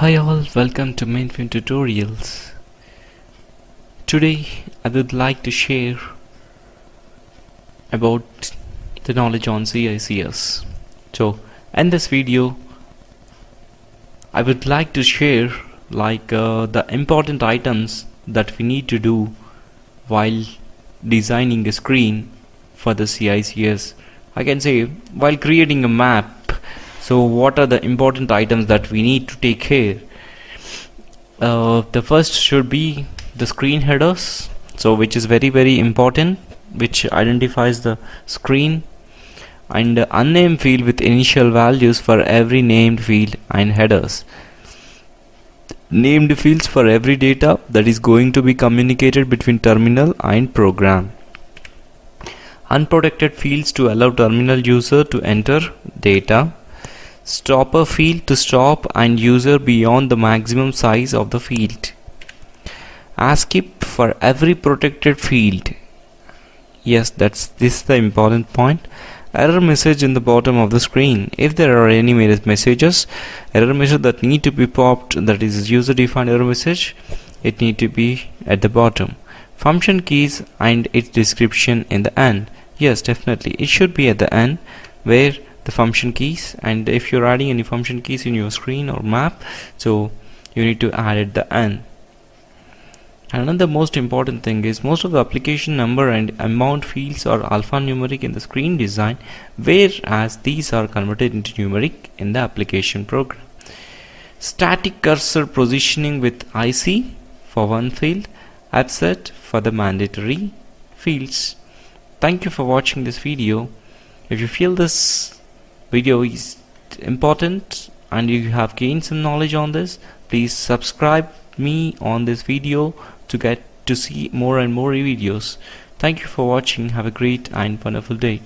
Hi all, welcome to Mainframe Tutorials. Today I would like to share about the knowledge on CICS. So in this video I would like to share like uh, the important items that we need to do while designing a screen for the CICS. I can say while creating a map so what are the important items that we need to take care? Uh, the first should be the screen headers so which is very very important which identifies the screen. And uh, unnamed field with initial values for every named field and headers. Named fields for every data that is going to be communicated between terminal and program. Unprotected fields to allow terminal user to enter data stopper field to stop and user beyond the maximum size of the field. ASKIP for every protected field. Yes that's this is the important point. Error message in the bottom of the screen. If there are any messages error message that need to be popped that is user defined error message it need to be at the bottom. Function keys and its description in the end. Yes definitely. It should be at the end where the function keys. And if you're adding any function keys in your screen or map so you need to add at the end another most important thing is most of the application number and amount fields are alphanumeric in the screen design whereas these are converted into numeric in the application program. Static cursor positioning with IC for one field offset for the mandatory fields. Thank you for watching this video. If you feel this video is important and you have gained some knowledge on this please subscribe me on this video to get to see more and more videos. Thank you for watching. Have a great and wonderful day